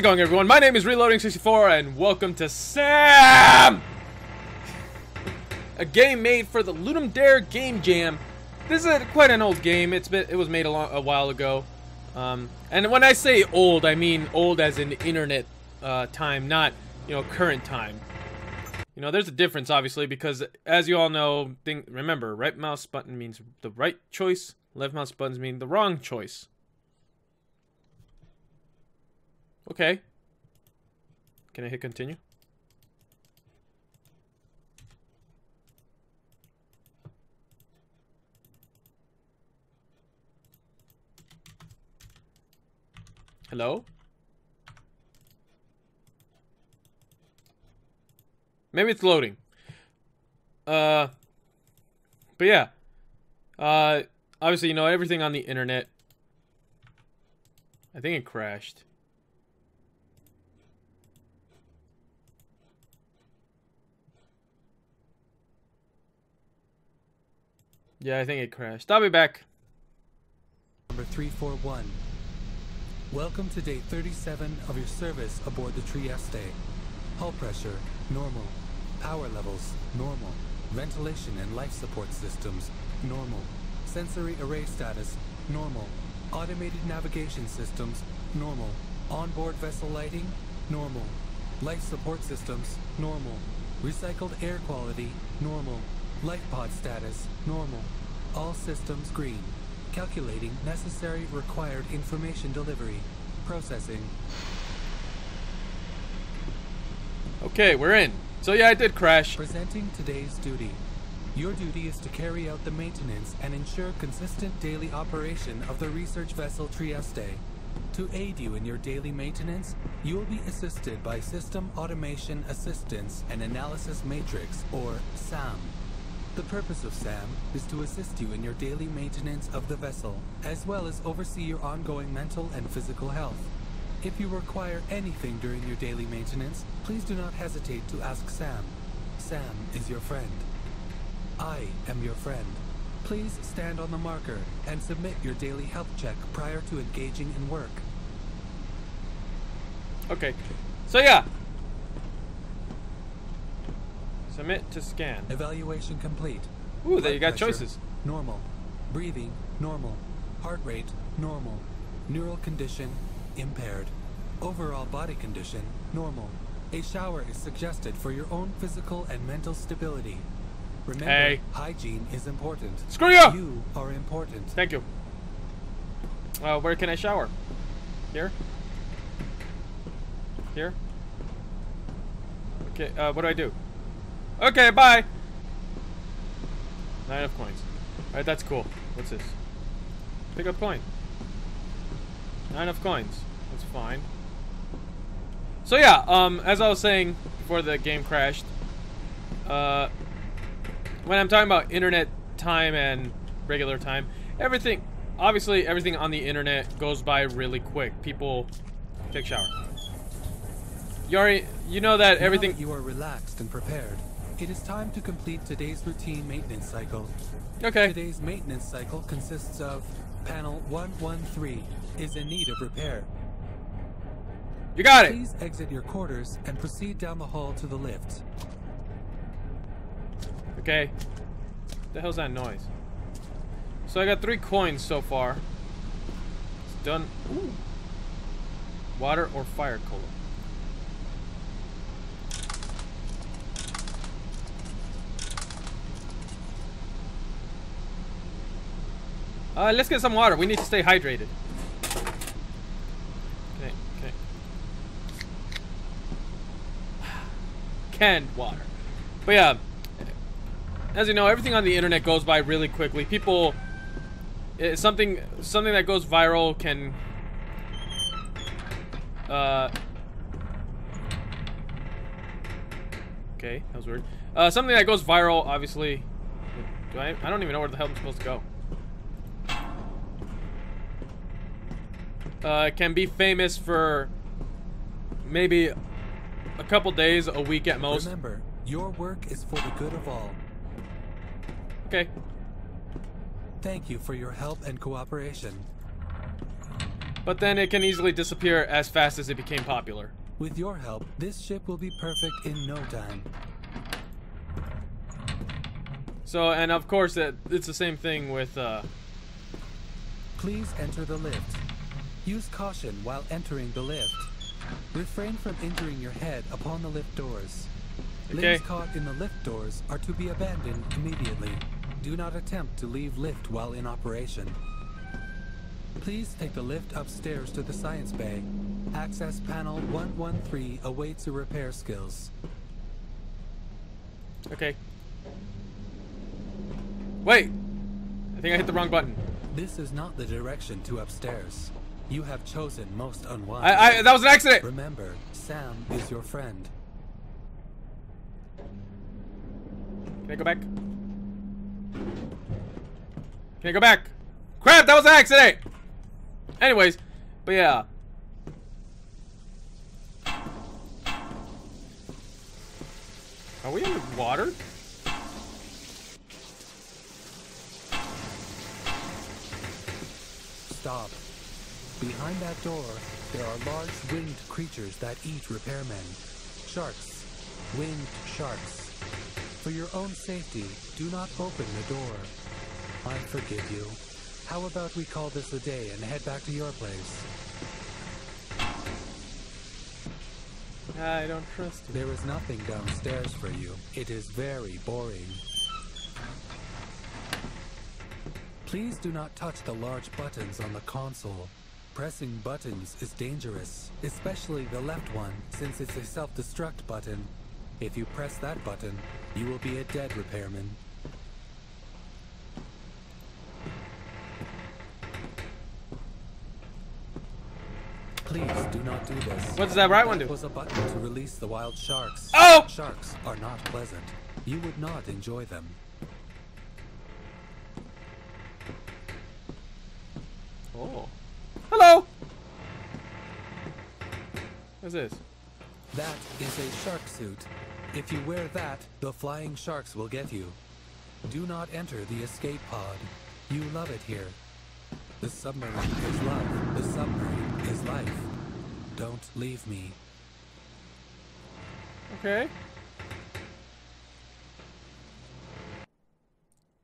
it going, everyone? My name is Reloading64, and welcome to SAAAM! A game made for the Ludum Dare Game Jam. This is a, quite an old game. It's been it was made a, long, a while ago. Um, and when I say old, I mean old as in internet uh, time, not you know current time. You know, there's a difference, obviously, because as you all know, thing, remember, right mouse button means the right choice, left mouse buttons mean the wrong choice. Okay. Can I hit continue? Hello? Maybe it's loading. Uh, but yeah. Uh, obviously, you know, everything on the internet. I think it crashed. Yeah, I think it crashed. I'll be back. Number 341. Welcome to day 37 of your service aboard the Trieste. Hull pressure, normal. Power levels, normal. Ventilation and life support systems, normal. Sensory array status, normal. Automated navigation systems, normal. Onboard vessel lighting, normal. Life support systems, normal. Recycled air quality, normal. Life pod status, normal. All systems green. Calculating necessary required information delivery. Processing. Okay, we're in. So yeah, I did crash. Presenting today's duty. Your duty is to carry out the maintenance and ensure consistent daily operation of the research vessel Trieste. To aid you in your daily maintenance, you will be assisted by System Automation Assistance and Analysis Matrix, or SAAAM. The purpose of SAM is to assist you in your daily maintenance of the vessel, as well as oversee your ongoing mental and physical health. If you require anything during your daily maintenance, please do not hesitate to ask Sam. Sam is your friend. I am your friend. Please stand on the marker and submit your daily health check prior to engaging in work. Okay. So yeah. Submit to scan. Evaluation complete. Ooh, there you got pressure, choices. Normal. Breathing, normal. Heart rate, normal. Neural condition, impaired. Overall body condition, normal. A shower is suggested for your own physical and mental stability. Remember, Hey. hygiene is important. Screw you! You are important. Thank you. Uh, where can I shower? Here? Here? Okay, uh, what do I do? Okay, bye! Not enough coins. Alright, that's cool. What's this? Pick up coin. Not enough coins. That's fine. So yeah, um, as I was saying before the game crashed, uh, when I'm talking about internet time and regular time, everything, obviously everything on the internet goes by really quick. People take shower. You already, you know that everything, that you are relaxed and prepared, it is time to complete today's routine maintenance cycle. okay, Today's maintenance cycle consists of panel 113 is in need of repair. you got it. Please exit your quarters and proceed down the hall to the lift. Okay. What The hell's that noise? So I got three coins so far. It's done. Ooh. Water or fire cola. Uh, let's get some water. We need to stay hydrated. Okay, okay. Canned water. But yeah, as you know, everything on the internet goes by really quickly. People, something something that goes viral can, uh, okay, that was weird. Uh, something that goes viral, obviously. Do I? I don't even know where the hell I'm supposed to go. Uh, can be famous for maybe a couple days, a week at most. Remember, your work is for the good of all. Okay. Thank you for your help and cooperation. but then it can easily disappear as fast as it became popular. With your help, this ship will be perfect in no time. So, and of course, it, it's the same thing with, uh, Please enter the lift. Use caution while entering the lift. Refrain from injuring your head upon the lift doors. Okay. Limbs caught in the lift doors are to be abandoned immediately. Do not attempt to leave lift while in operation. Please take the lift upstairs to the science bay. Access panel 113 awaits your repair skills. okay. Wait! I think I hit the wrong button. This is not the direction to upstairs. You have chosen most unwise. I, I, that was an accident! Remember, Sam is your friend. Can I go back? Can I go back? Crap, that was an accident! Anyways, but yeah. Are we underwater? Stop. Behind that door, there are large winged creatures that eat repairmen. Sharks. Winged sharks. For your own safety, do not open the door. I forgive you. How about we call this a day and head back to your place? I don't trust you. There is nothing downstairs for you. It is very boring. Please do not touch the large buttons on the console. Pressing buttons is dangerous, especially the left one, since it's a self-destruct button. If you press that button, you will be a dead repairman. Please do not do this. What does that right one do? It was a button to release the wild sharks. Oh! Sharks are not pleasant. You would not enjoy them. Oh. Hello! What's this? That is a shark suit. If you wear that, the flying sharks will get you. Do not enter the escape pod. You love it here. The submarine is love. The submarine is life. Don't leave me. Okay.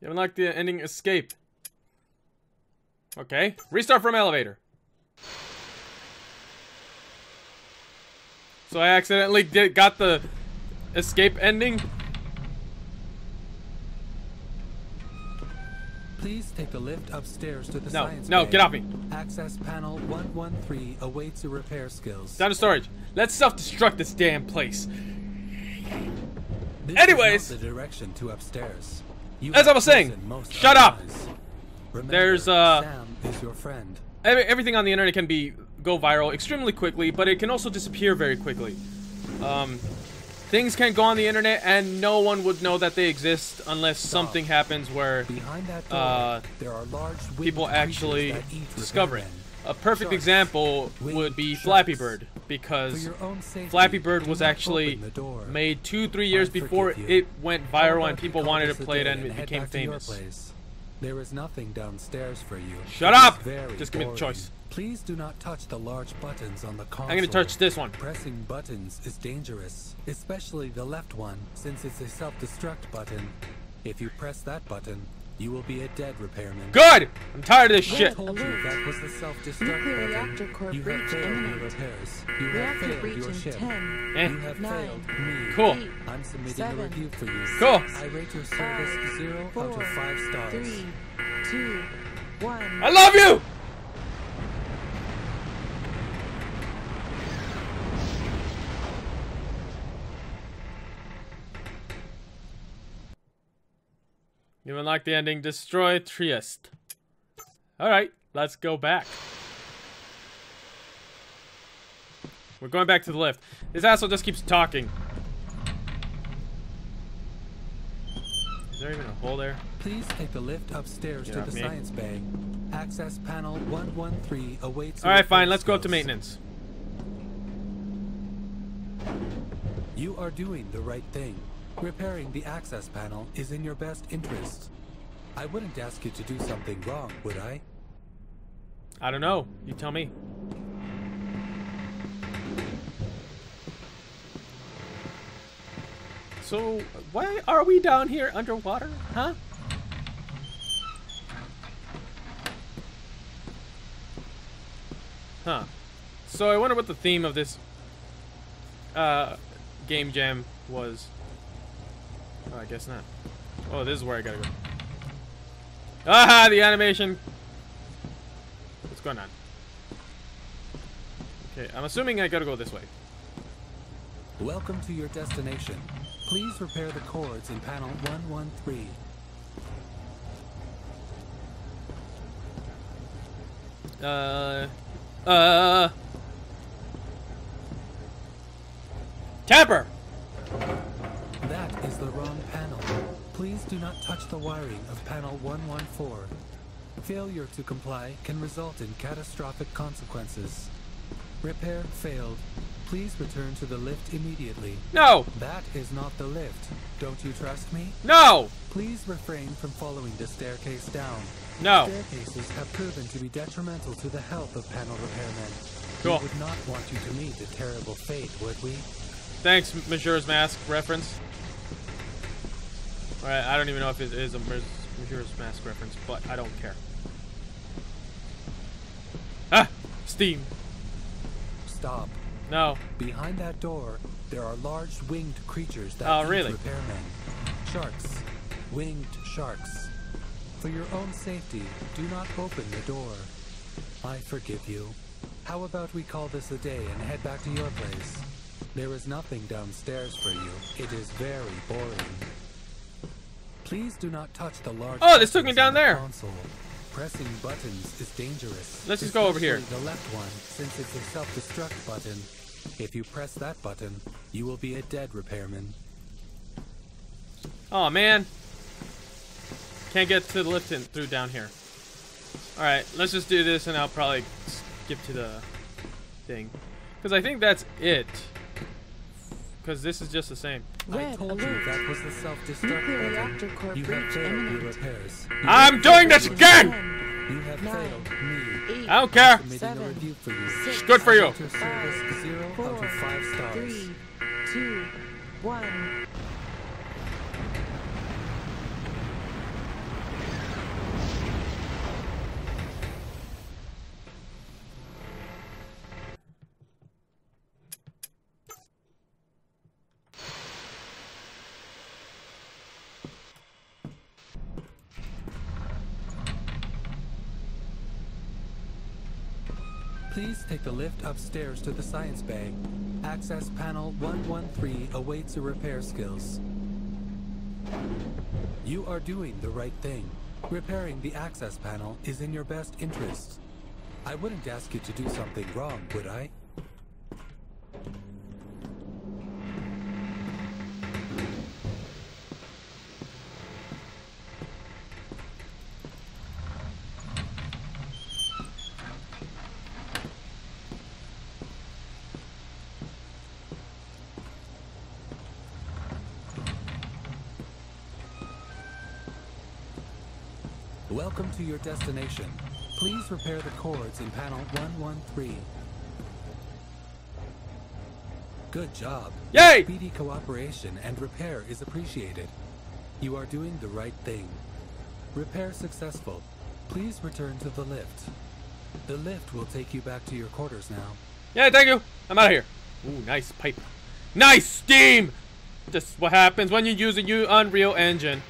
You haven't liked the ending escape. Okay. Restart from elevator. So I accidentally did, got the escape ending. Please take the lift upstairs to the No, science no, bay. get off me. Access panel 113 awaits your repair skills. Down to storage. Let's self-destruct this damn place. This Anyways. the direction to upstairs. You As I was saying, shut up. Remember, There's, uh, Sam is your friend. Every- Everything on the internet can be go viral extremely quickly, but it can also disappear very quickly. Um, things can go on the internet and no one would know that they exist unless something happens where Behind that door, uh, there are large people actually discover it. A perfect example would be. Flappy Bird because Flappy Bird was actually open the door. made two, three years before it went viral and people wanted to play it and it became famous. There is nothing downstairs for you. Shut up! Just give me the choice. Please do not touch the large buttons on the console. I'm gonna touch this one. Pressing buttons is dangerous, especially the left one, since it's a self-destruct button. If you press that button, you will be a dead repairman. Good! I'm tired of this I shit. told you that was the self-destruct Nuclear reactor core you have breach your imminent. repairs. You have Reactor failed breach your in ship. 10, Eh. You have Nine. failed me. Cool. eight, I'm submitting Seven. a review for you. Cool. I rate your service five, zero out four, of five stars. three, two, one. I love you! You like the ending Destroy Trieste. Alright, let's go back. We're going back to the lift. This asshole just keeps talking. Is there even a hole there? Please take the lift upstairs Get to the me. science bay. Access panel 113 awaits. Alright, fine, let's go up to maintenance. You are doing the right thing. Repairing the access panel is in your best interest. I wouldn't ask you to do something wrong, would I? I don't know. You tell me. So, why are we down here underwater? Huh? Huh. So I wonder what the theme of this uh, game jam was. Oh, I guess not. Oh, this is where I gotta go. Ah, the animation. What's going on? Okay, I'm assuming I gotta go this way. Welcome to your destination. Please repair the cords in panel 113. Uh, uh, Tapper. The wrong panel. Please do not touch the wiring of panel 114. Failure to comply can result in catastrophic consequences. Repair failed. Please return to the lift immediately. No, That is not the lift. Don't you trust me? no, Please refrain from following the staircase down. no. Staircases have proven to be detrimental to the health of panel repairmen. Cool. We would not want you to meet a terrible fate, would we? Thanks, Majora's Mask reference. Alright, I don't even know if it is a Maj- Majora's Mask reference, but I don't care. Ah! Steam. Stop. No. Behind that door, there are large winged creatures that Oh, really? repairmen. Sharks. Winged sharks. For your own safety, do not open the door. I forgive you. How about we call this a day and head back to your place? There is nothing downstairs for you. It is very boring. Please do not touch the large. Oh, this took me down the there. Console. Pressing buttons is dangerous. Let's just go over here. The left one, since it's a self-destruct button. If you press that button, you will be a dead repairman. Oh man. Can't get to the lift in through down here. Alright, let's just do this and I'll probably skip to the thing. Because I think that's it. Because this is just the same. I Red told alert. you that was the self-destruct Nuclear button. reactor core you have breach failed your imminent. repairs. You I'm doing this again! You have Nine. failed me. eight, I don't care. Submitting a Seven. review for you. six, Good for you. Your service zero out four, of five stars. three, two, one. Please take the lift upstairs to the science bay. Access panel 113 awaits your repair skills. You are doing the right thing. Repairing the access panel is in your best interest. I wouldn't ask you to do something wrong, would I? To your destination. Please repair the cords in panel 113. Good job. Yay! Speedy cooperation and repair is appreciated. You are doing the right thing. Repair successful. Please return to the lift. The lift will take you back to your quarters now. Yeah, thank you. I'm out of here. Ooh, nice pipe. Nice steam! Just what happens when you use a new Unreal Engine.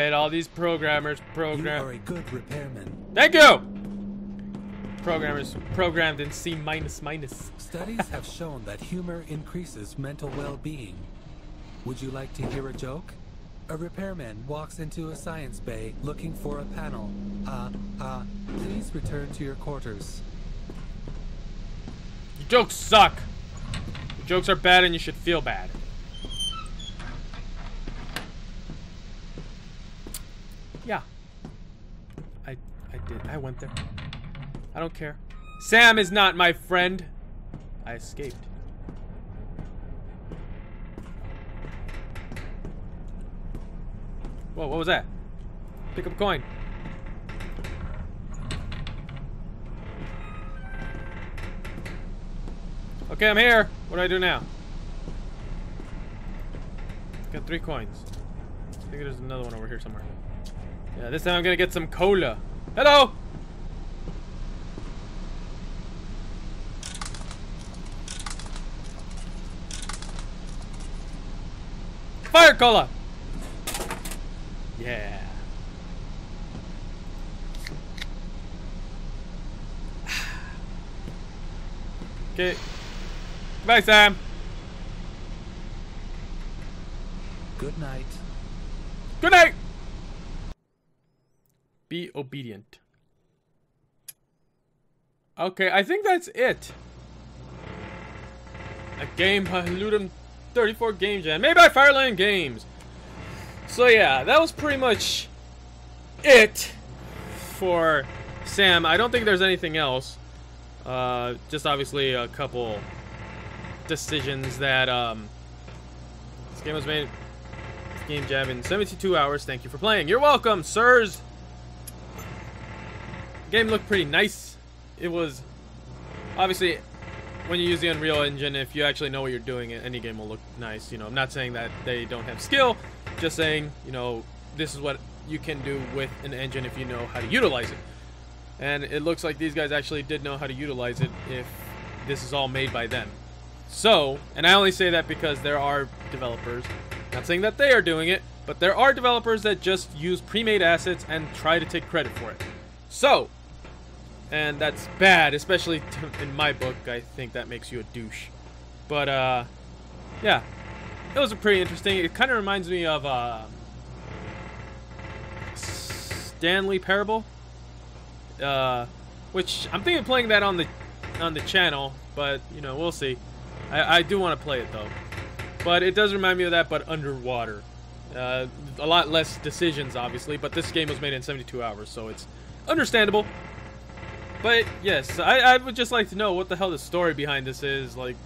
Bet all these programmers You are program. a good repairman. Thank you! Programmers programmed in C minus minus. Studies have shown that humor increases mental well-being. Would you like to hear a joke? A repairman walks into a science bay looking for a panel. Ah, ah, please return to your quarters. Your jokes suck. Your jokes are bad and you should feel bad. I did. I went there. I don't care. Sam is not my friend. I escaped. Whoa, what was that? Pick up a coin. Okay, I'm here. What do I do now? Got three coins. I think there's another one over here somewhere. Yeah, this time I'm gonna get some cola. Hello! Fire cola! Yeah. Okay. Bye, Sam. Good night. Good night. Be obedient. Okay, I think that's it. A game by Ludum 34 Game Jam, made by Fireland Games. So yeah, that was pretty much it for SAAAM. I don't think there's anything else. Uh, just obviously a couple decisions that um, this game was made. Game jam in 72 hours. Thank you for playing. You're welcome, sirs. Game looked pretty nice. It was obviously when you use the Unreal Engine, if you actually know what you're doing, any game will look nice. You know, I'm not saying that they don't have skill, just saying, you know, this is what you can do with an engine if you know how to utilize it. And it looks like these guys actually did know how to utilize it if this is all made by them. So, and I only say that because there are developers, not saying that they are doing it, but there are developers that just use pre-made assets and try to take credit for it. So, and that's bad, especially in my book. I think that makes you a douche. But uh, yeah, it was a pretty interesting. It kind of reminds me of uh, Stanley Parable, uh, which I'm thinking of playing that on the on the channel, but you know we'll see. I, I do want to play it though, but it does remind me of that, but underwater. Uh, a lot less decisions, obviously, but this game was made in 72 hours, so it's understandable. But yes, I, I would just like to know what the hell the story behind this is. Like,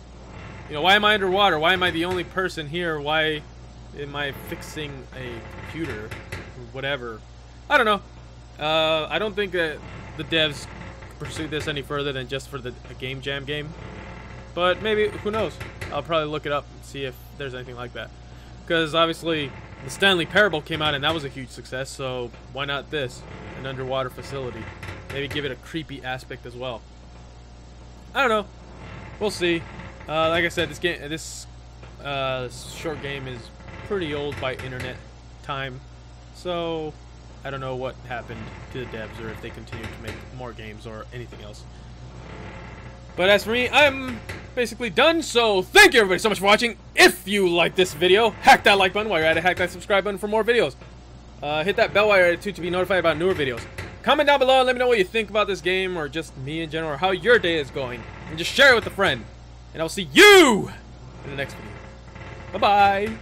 you know, why am I underwater? Why am I the only person here? Why am I fixing a computer? Whatever. I don't know. Uh, I don't think that the devs pursued this any further than just for the game jam game. But maybe, who knows? I'll probably look it up and see if there's anything like that. Because obviously, the Stanley Parable came out and that was a huge success, so why not this? An underwater facility. Maybe give it a creepy aspect as well. I don't know. We'll see. Uh, like I said, this game, this uh, short game is pretty old by internet time, so I don't know what happened to the devs or if they continue to make more games or anything else. But as for me, I'm basically done, so thank you everybody so much for watching. If you like this video, hack that like button while you're at it, hack that subscribe button for more videos. Uh, hit that bell while you're at it too to be notified about newer videos. Comment down below and let me know what you think about this game or just me in general or how your day is going. And just share it with a friend. And I'll see you in the next video. Bye-bye.